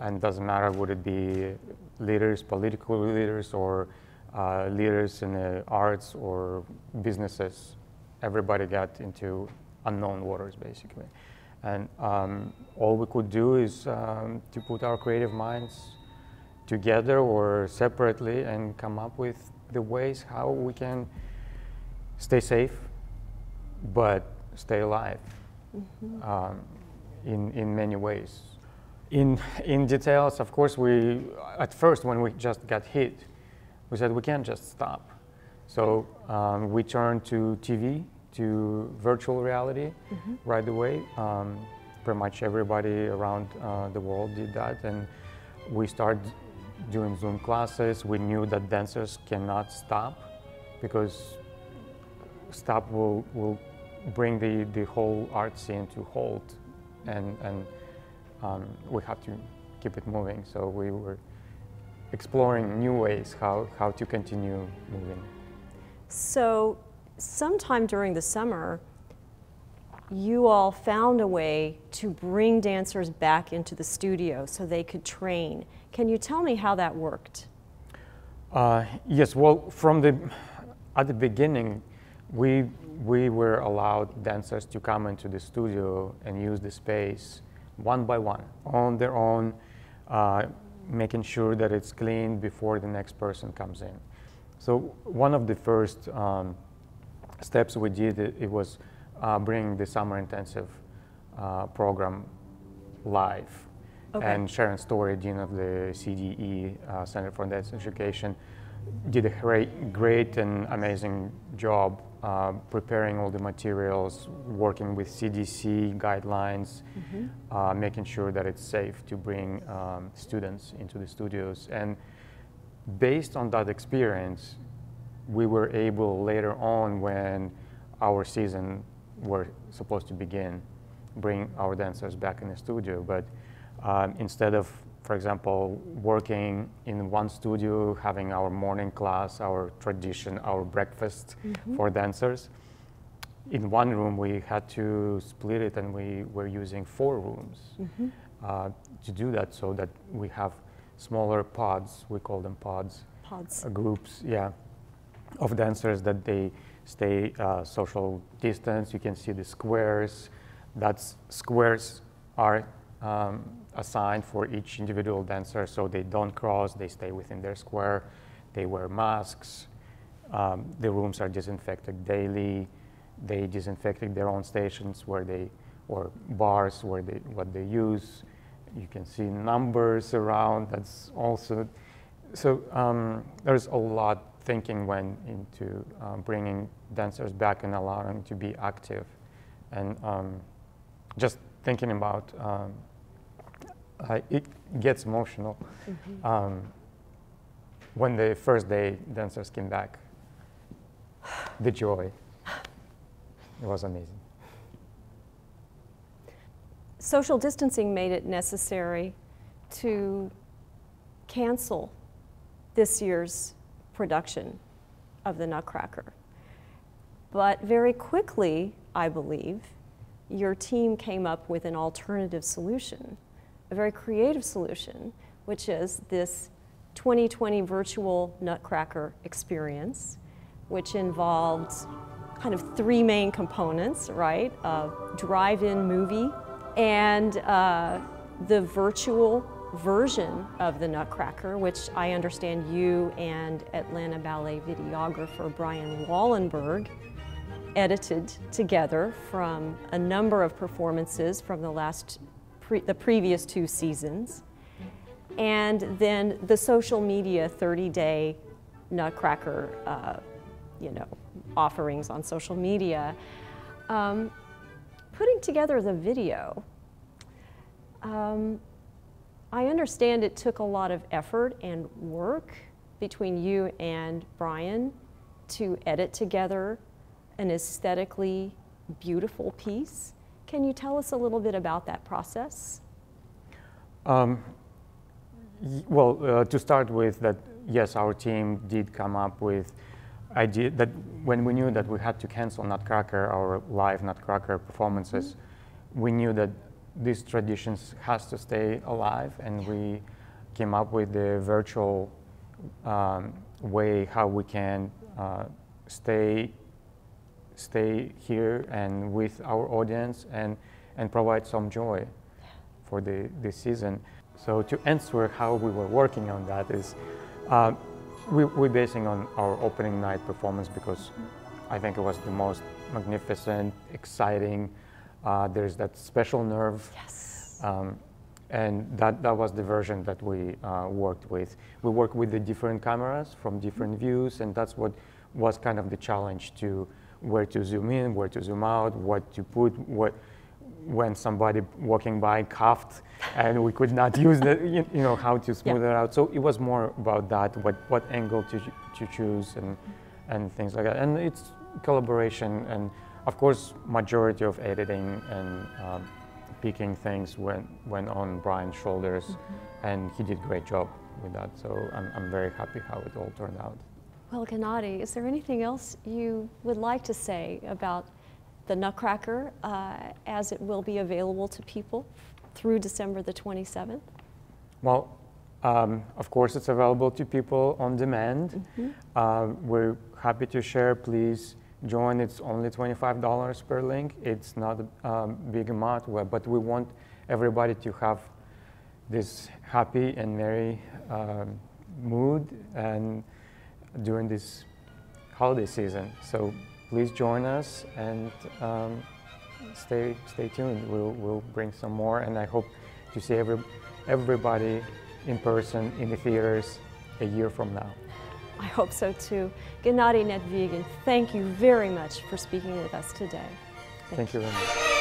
H: And doesn't matter would it be leaders, political leaders, or uh, leaders in the arts or businesses. Everybody got into unknown waters, basically. And um, all we could do is um, to put our creative minds together or separately and come up with the ways how we can stay safe, but stay alive mm-hmm. um, in, in many ways. In, in details, of course, we, at first when we just got hit, we said we can't just stop. So um, we turned to TV, to virtual reality mm-hmm. right away. Um, pretty much everybody around uh, the world did that. And we started doing Zoom classes. We knew that dancers cannot stop because stop will, will bring the, the whole art scene to halt. And, and um, we have to keep it moving. So we were exploring new ways how, how to continue moving.
C: So sometime during the summer, you all found a way to bring dancers back into the studio so they could train. Can you tell me how that worked?
H: Uh, yes, well, from the, at the beginning, we, we were allowed dancers to come into the studio and use the space one by one on their own, uh, making sure that it's clean before the next person comes in. So one of the first um, steps we did, it, it was uh, bringing the summer intensive uh, program live. Okay. And Sharon Story, Dean of the CDE, uh, Center for Dance Education, did a great, great and amazing job uh, preparing all the materials, working with CDC guidelines, mm-hmm. uh, making sure that it's safe to bring um, students into the studios. And based on that experience, we were able later on when our season were supposed to begin, bring our dancers back in the studio. But um, instead of for example, working in one studio, having our morning class, our tradition, our breakfast mm-hmm. for dancers. In one room, we had to split it, and we were using four rooms mm-hmm. uh, to do that, so that we have smaller pods. We call them pods.
C: Pods.
H: Uh, groups, yeah, of dancers that they stay uh, social distance. You can see the squares. That's squares are um, assigned for each individual dancer so they don't cross, they stay within their square, they wear masks, um, the rooms are disinfected daily, they disinfected their own stations where they, or bars where they, what they use. You can see numbers around, that's also So um, there's a lot thinking went into uh, bringing dancers back and allowing to be active, and um, just thinking about um, uh, it gets emotional mm-hmm. um, when the first day dancers came back. The joy, it was amazing.
C: Social distancing made it necessary to cancel this year's production of the Nutcracker. But very quickly, I believe, your team came up with an alternative solution, a very creative solution, which is this 2020 virtual Nutcracker experience, which involved kind of three main components, right? A drive-in movie and uh, the virtual version of the Nutcracker, which I understand you and Atlanta Ballet videographer Brian Wallenberg edited together from a number of performances from the last pre the previous two seasons. And then the social media 30-day Nutcracker, uh, you know, offerings on social media. Um, putting together the video, um, I understand it took a lot of effort and work between you and Brian to edit together an aesthetically beautiful piece. Can you tell us a little bit about that process? Um,
H: well, uh, to start with, that yes, our team did come up with idea that when we knew that we had to cancel Nutcracker, our live Nutcracker performances, mm -hmm. we knew that these traditions has to stay alive, and we came up with the virtual um, way how we can uh, stay stay here and with our audience and and provide some joy for the this season. So to answer how we were working on that is. Uh, we, we're basing on our opening night performance because I think it was the most magnificent, exciting, uh, there's that special nerve.
C: Yes.
H: Um, and that, that was the version that we uh, worked with. We worked with the different cameras from different mm-hmm. views, and that's what was kind of the challenge to where to zoom in, where to zoom out, what to put, what when somebody walking by coughed [LAUGHS] and we could not use the, you, you, know, how to smooth yeah. it out. So it was more about that, what, what angle to, to choose and, and things like that. And it's collaboration and of course, majority of editing and um, picking things went, went on Brian's shoulders, mm -hmm. and he did a great job with that. So I'm, I'm very happy how it all turned out.
C: Well, Gennady, is there anything else you would like to say about the Nutcracker uh, as it will be available to people through December the 27th?
H: Well, um, of course, it's available to people on demand. Mm -hmm. uh, we're happy to share. Please join, it's only $25 per link. It's not a um, big amount, but we want everybody to have this happy and merry um, mood and during this holiday season. So please join us and um, stay stay tuned. We'll we'll bring some more, and I hope to see every everybody in person in the theaters a year from now.
C: I hope so too. Gennady Nedvigin, thank you very much for speaking with us today.
H: Thank, thank you very much.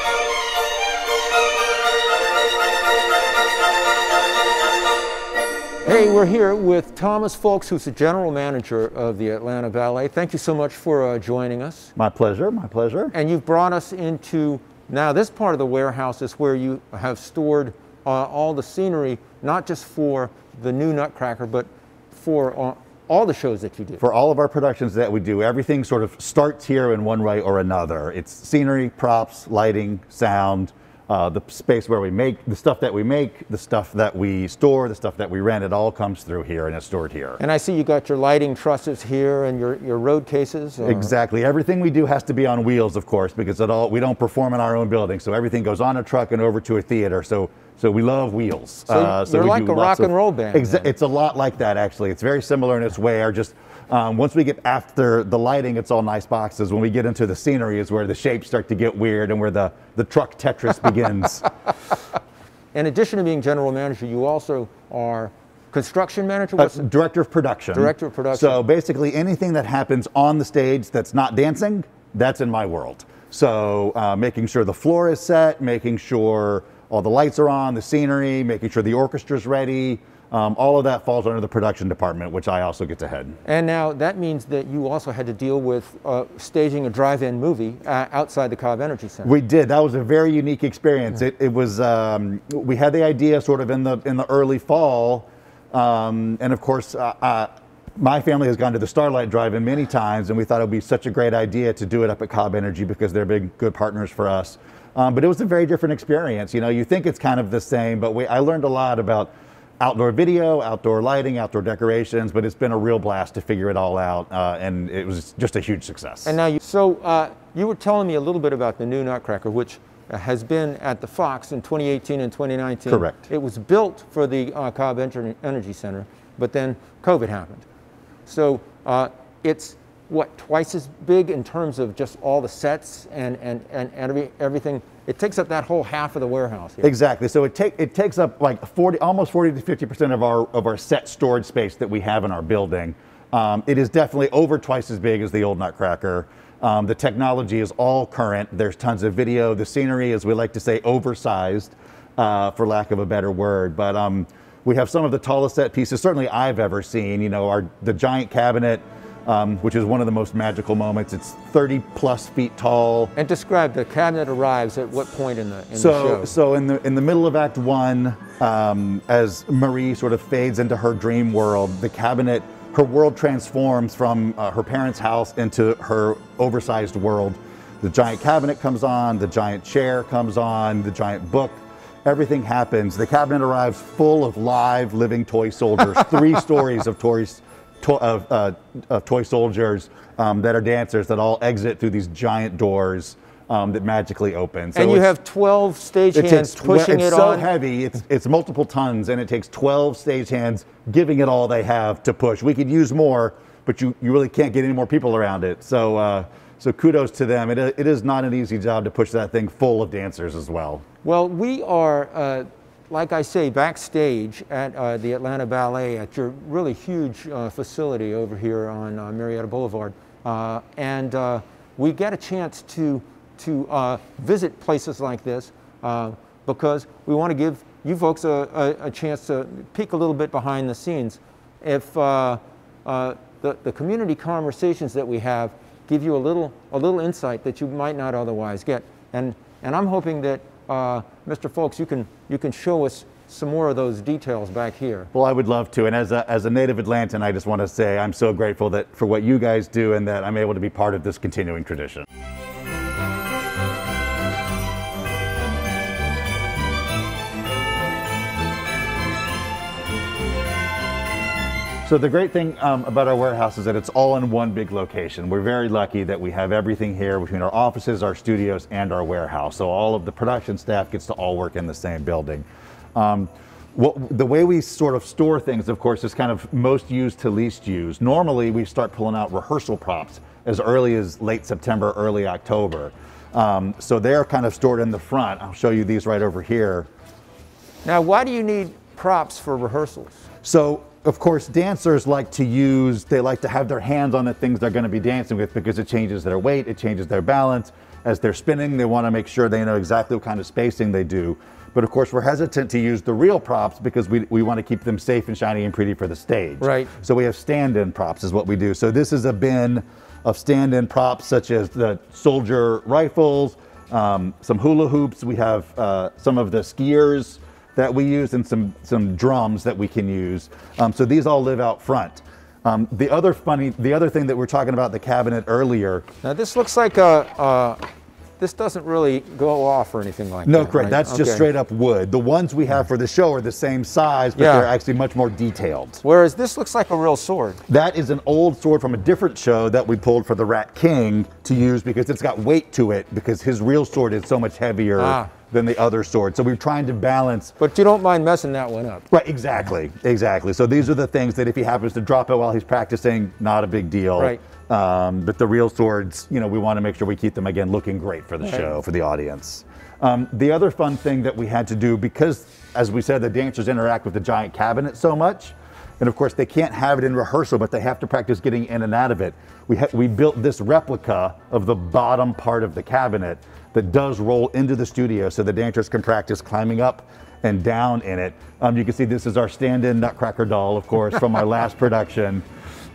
B: Hey, we're here with Thomas Folks, who's the general manager of the Atlanta Ballet. Thank you so much for uh, joining us.
G: My pleasure, my pleasure.
B: And you've brought us into now this part of the warehouse is where you have stored uh, all the scenery, not just for the new Nutcracker, but for uh, all the shows that you do.
G: For all of our productions that we do, everything sort of starts here in one way or another. It's scenery, props, lighting, sound, uh, the space where we make the stuff that we make, the stuff that we store, the stuff that we rent, it all comes through here and it's stored here.
B: And I see you got your lighting trusses here and your, your road cases.
G: Or? Exactly. Everything we do has to be on wheels, of course, because it all we don't perform in our own building. So everything goes on a truck and over to a theater. So so we love wheels.
B: So, uh, so you're like a rock and roll band.
G: Exa- it's a lot like that, actually. It's very similar in its way. Or just um, once we get after the lighting, it's all nice boxes. When we get into the scenery, is where the shapes start to get weird and where the the truck Tetris begins. [LAUGHS] [LAUGHS]
B: in addition to being general manager, you also are construction manager?
G: Uh, director of production.
B: Director of production.
G: So basically, anything that happens on the stage that's not dancing, that's in my world. So uh, making sure the floor is set, making sure all the lights are on, the scenery, making sure the orchestra's ready. Um, all of that falls under the production department, which I also get to head.
B: And now that means that you also had to deal with uh, staging a drive-in movie uh, outside the Cobb Energy Center.
G: We did. That was a very unique experience. It, it was. Um, we had the idea sort of in the in the early fall, um, and of course, uh, uh, my family has gone to the Starlight Drive-In many times, and we thought it would be such a great idea to do it up at Cobb Energy because they're big, good partners for us. Um, but it was a very different experience. You know, you think it's kind of the same, but we, I learned a lot about outdoor video, outdoor lighting, outdoor decorations. But it's been a real blast to figure it all out, uh, and it was just a huge success.
B: And now, you, so uh, you were telling me a little bit about the new Nutcracker, which uh, has been at the Fox in 2018 and 2019.
G: Correct.
B: It was built for the uh, Cobb Energy Center, but then COVID happened. So uh, it's what twice as big in terms of just all the sets and and and every, everything. It takes up that whole half of the warehouse. Here.
G: Exactly. So it take it takes up like 40, almost 40 to 50 percent of our of our set storage space that we have in our building. Um, it is definitely over twice as big as the old Nutcracker. Um, the technology is all current. There's tons of video. The scenery, as we like to say, oversized, uh, for lack of a better word. But um, we have some of the tallest set pieces certainly I've ever seen. You know, our the giant cabinet. Um, which is one of the most magical moments. It's 30 plus feet tall.
B: And describe the cabinet arrives at what point in the in the
G: So,
B: show?
G: so in the in the middle of Act One, um, as Marie sort of fades into her dream world, the cabinet, her world transforms from uh, her parents' house into her oversized world. The giant cabinet comes on, the giant chair comes on, the giant book. Everything happens. The cabinet arrives full of live, living toy soldiers. three [LAUGHS] stories of toys, to, of, uh, of toy soldiers um, that are dancers that all exit through these giant doors um, that magically open. So
B: and you have 12 stage
G: it
B: hands pushing
G: it's
B: it
G: so
B: on.
G: heavy. It's it's multiple tons, and it takes 12 stagehands giving it all they have to push. We could use more, but you, you really can't get any more people around it. So uh, so kudos to them. It, it is not an easy job to push that thing full of dancers as well.
B: Well, we are, uh, like I say, backstage at uh, the Atlanta Ballet at your really huge uh, facility over here on uh, Marietta Boulevard. Uh, and uh, we get a chance to, to uh, visit places like this because we want to give you folks a, a, a chance to peek a little bit behind the scenes. If the, the community conversations that we have give you a little, a little insight that you might not otherwise get. And, and I'm hoping that, Mr. Folks, you can, you can show us some more of those details back here.
G: Well, I would love to. And as a, as a native Atlantan, I just want to say I'm so grateful that for what you guys do and that I'm able to be part of this continuing tradition. So the great thing um, about our warehouse is that it's all in one big location. We're very lucky that we have everything here between our offices, our studios, and our warehouse. So all of the production staff gets to all work in the same building. Um, what, the way we sort of store things, of course, is kind of most used to least used. Normally, we start pulling out rehearsal props as early as late September, early October. Um, so they're kind of stored in the front. I'll show you these right over here.
B: Now, why do you need props for rehearsals?
G: So, of course, dancers like to use, they like to have their hands on the things they're going to be dancing with because it changes their weight, it changes their balance. As they're spinning, they want to make sure they know exactly what kind of spacing they do. But of course, we're hesitant to use the real props because we, we want to keep them safe and shiny and pretty for the stage.
B: Right.
G: So we have stand-in props is what we do. So this is a bin of stand-in props such as the soldier rifles, um, some hula hoops. We have uh, some of the skiers that we use and some, some drums that we can use. Um, so these all live out front. Um, the other funny, the other thing that we are talking about the cabinet earlier,
B: Now, this looks like a, uh, this doesn't really go off or anything like
G: no,
B: that.
G: correct.
B: right?
G: That's just straight up wood. The ones we have for the show are the same size, but
B: Yeah.
G: they're actually much more detailed.
B: Whereas this looks like a real sword.
G: That is an old sword from a different show that we pulled for the Rat King to use because it's got weight to it because his real sword is so much heavier
B: Ah.
G: than the other sword. So we're trying to balance.
B: But you don't mind messing that one up.
G: Right, exactly, exactly. So these are the things that if he happens to drop it while he's practicing, not a big deal.
B: Right.
G: Um, but the real swords, you know, we want to make sure we keep them again looking great for the show, for the audience. Um, the other fun thing that we had to do, because as we said, the dancers interact with the giant cabinet so much, And of course, they can't have it in rehearsal, but they have to practice getting in and out of it. We, ha- we built this replica of the bottom part of the cabinet that does roll into the studio so the dancers can practice climbing up and down in it. Um, you can see this is our stand-in Nutcracker doll, of course, from our last [LAUGHS] production.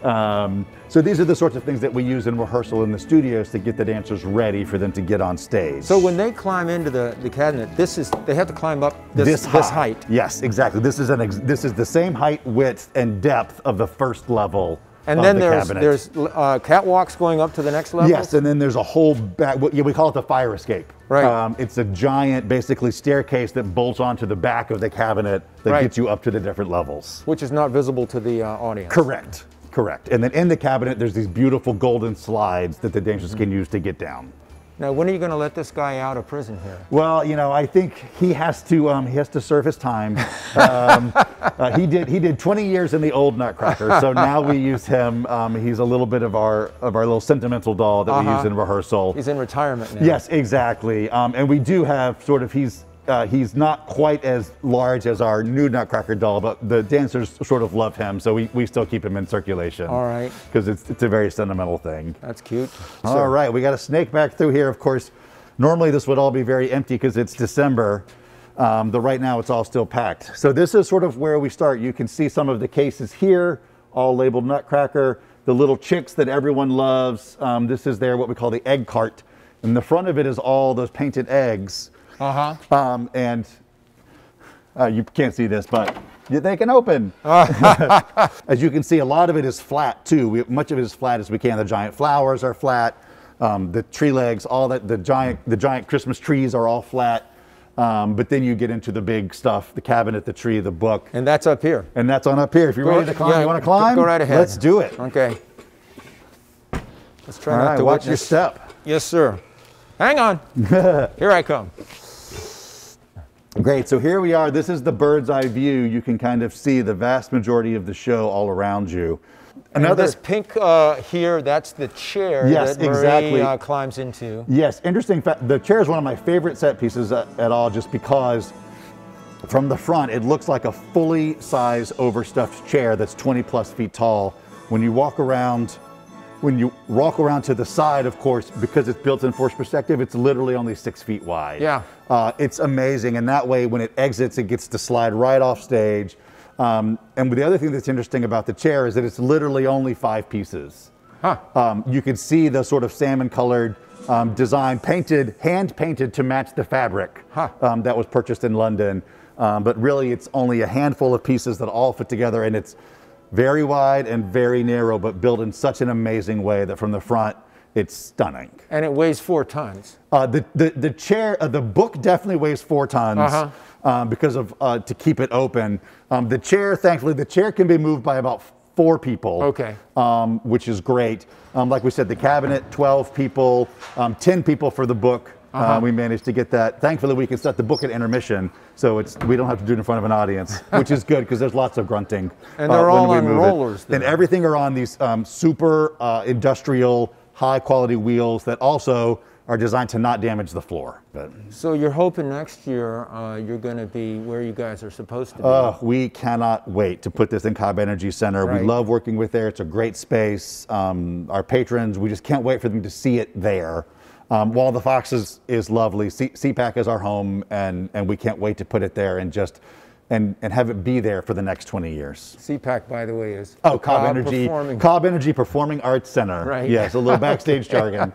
G: Um, so these are the sorts of things that we use in rehearsal in the studios to get the dancers ready for them to get on stage.
B: So when they climb into the, the cabinet, this is they have to climb up this, this, height.
G: Yes, exactly. This is an ex- this is the same height, width, and depth of the first level.
B: And
G: of
B: then
G: the
B: there's
G: cabinet.
B: there's uh, catwalks going up to the next level.
G: Yes, and then there's a whole back. Yeah, we call it the fire escape.
B: Right.
G: Um, it's a giant, basically staircase that bolts onto the back of the cabinet that
B: Right.
G: gets you up to the different levels.
B: which is not visible to the uh, audience.
G: Correct. Correct. And then in the cabinet, there's these beautiful golden slides that the dancers can use to get down.
B: Now, when are you going to let this guy out of prison here?
G: Well, you know, I think he has to um, he has to serve his time. Um, [LAUGHS] uh, he did he did 20 years in the old Nutcracker, so now we [LAUGHS] use him. Um, he's a little bit of our of our little sentimental doll that we
B: Uh-huh.
G: use in rehearsal.
B: He's in retirement now.
G: Yes, exactly. Um, and we do have sort of he's uh, he's not quite as large as our new Nutcracker doll, but the dancers sort of love him, so we, we still keep him in circulation.
B: All right.
G: Because it's it's a very sentimental thing.
B: That's cute.
G: All right, we got a snake back through here. Of course, normally this would all be very empty because it's December. Um, but right now it's all still packed. So this is sort of where we start. You can see some of the cases here, all labeled Nutcracker. The little chicks that everyone loves. Um, this is their what we call the egg cart. And the front of it is all those painted eggs.
B: Uh huh.
G: Um, and uh, you can't see this, but they can open. [LAUGHS] as you can see, a lot of it is flat too. We, much of it is flat as we can. The giant flowers are flat. Um, the tree legs, all that. The giant, the giant Christmas trees are all flat. Um, but then you get into the big stuff: the cabinet, the tree, the book,
B: And that's up here.
G: and that's on up here. If you're
B: Go-
G: ready to climb,
B: yeah,
G: you want to climb?
B: go right ahead.
G: Let's do it.
B: Okay. Let's try
G: All
B: not
G: right,
B: to
G: watch your step.
B: Yes, sir. Hang on. [LAUGHS] here I come.
G: Great. So here we are. This is the bird's eye view. You can kind of see the vast majority of the show all around you.
B: Another this pink uh, here, that's the chair
G: Yes,
B: that Marie
G: exactly.
B: uh, climbs into.
G: Yes, interesting fact. The chair is one of my favorite set pieces at, at all, just because from the front it looks like a fully size overstuffed chair that's 20 plus feet tall. When you walk around, when you walk around to the side, of course, because it's built in force perspective, it's literally only six feet wide.
B: Yeah.
G: Uh, it's amazing, and that way, when it exits, it gets to slide right off stage. Um, and the other thing that's interesting about the chair is that it's literally only five pieces.
B: Huh.
G: Um, you can see the sort of salmon colored um, design painted, hand painted to match the fabric
B: Huh.
G: um, that was purchased in London. Um, but really, it's only a handful of pieces that all fit together, and it's very wide and very narrow, but built in such an amazing way that from the front, it's stunning.
B: And it weighs four tons.
G: Uh, the, the, the chair, uh, the book definitely weighs four tons
B: Uh-huh.
G: um, because of uh, to keep it open. Um, the chair, thankfully, the chair can be moved by about four people.
B: Okay.
G: Um, which is great. Um, like we said, the cabinet, 12 people, um, 10 people for the book.
B: Uh-huh.
G: Uh, we managed to get that. Thankfully, we can set the book at intermission, so it's we don't have to do it in front of an audience, [LAUGHS] which is good because there's lots of grunting.
B: And they're
G: when
B: all on rollers
G: And everything are on these um, super uh, industrial, high quality wheels that also are designed to not damage the floor. But
B: So you're hoping next year uh, you're going to be where you guys are supposed to be.
G: uh, we cannot wait to put this in Cobb Energy Center.
B: Right.
G: We love working with there. It's a great space. Um, our patrons, we just can't wait for them to see it there. Um, Wall of the Foxes is is lovely. C- CPAC is our home, and, and we can't wait to put it there and just and, and have it be there for the next 20 years.
B: CPAC, by the way, is
G: Oh,
B: the
G: Cobb, Energy,
B: Performing.
G: Cobb Energy Performing Arts Center.
B: Right.
G: Yes, a little backstage [LAUGHS] jargon.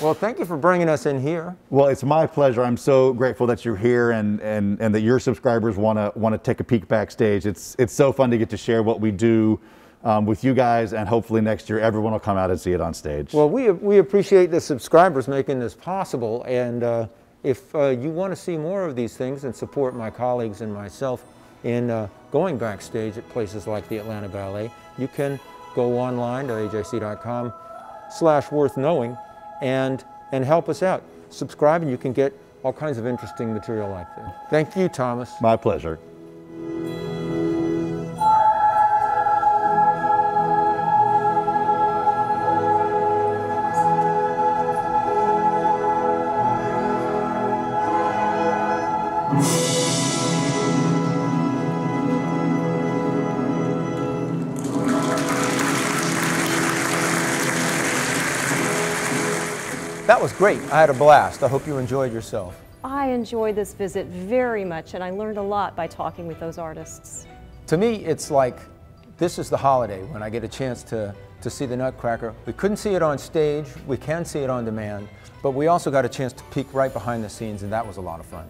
B: Well, thank you for bringing us in here.
G: Well, it's my pleasure. I'm so grateful that you're here and, and, and that your subscribers want to want to take a peek backstage. It's it's so fun to get to share what we do um, with you guys, and hopefully next year everyone will come out and see it on stage.
B: Well, we, we appreciate the subscribers making this possible. And uh, if uh, you want to see more of these things and support my colleagues and myself in uh, going backstage at places like the Atlanta Ballet, you can go online to ajc.com slash worth knowing and, and help us out. Subscribe and you can get all kinds of interesting material like that. Thank you, Thomas.
G: my pleasure.
B: That was great. I had a blast. I hope you enjoyed yourself.
C: I enjoyed this visit very much, and I learned a lot by talking with those artists.
B: To me, it's like this is the holiday when I get a chance to, to see the Nutcracker. We couldn't see it on stage, we can see it on demand, but we also got a chance to peek right behind the scenes, and that was a lot of fun.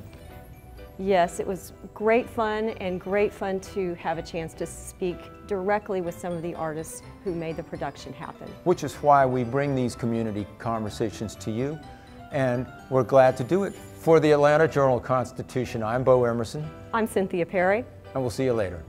C: Yes, it was great fun and great fun to have a chance to speak directly with some of the artists who made the production happen.
B: Which is why we bring these community conversations to you, and we're glad to do it. For the Atlanta Journal Constitution, I'm Bo Emerson,
C: I'm Cynthia Perry.
B: and we'll see you later.